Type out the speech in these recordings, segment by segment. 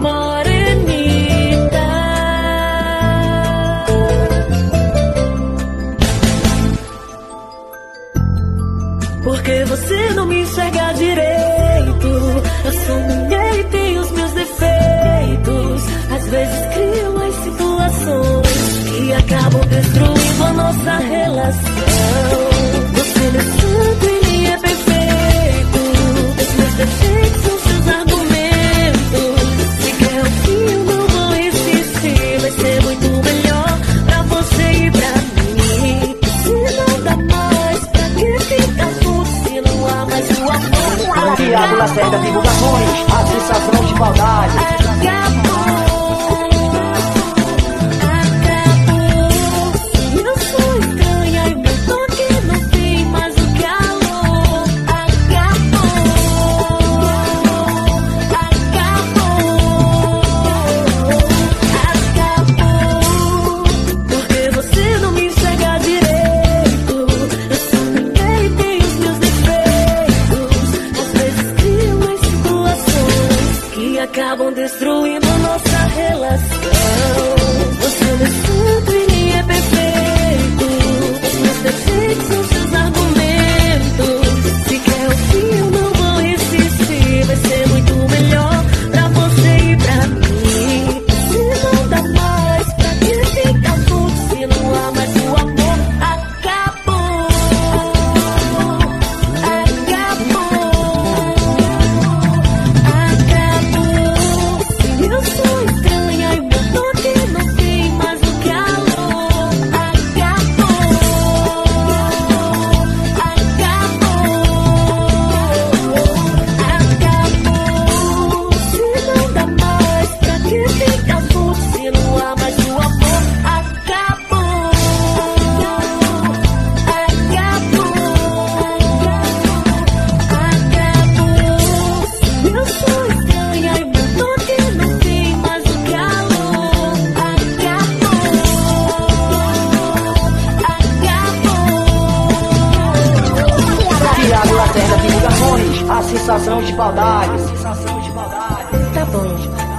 Morenita, Porque você não me enxerga direito. Eu sou mulher e tenho os meus defeitos. Às vezes crio as situações que acabam destruindo nossa relação. na certa, vivo na sensação de maldade. Tá bom,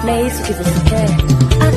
não é isso que você quer? Ah,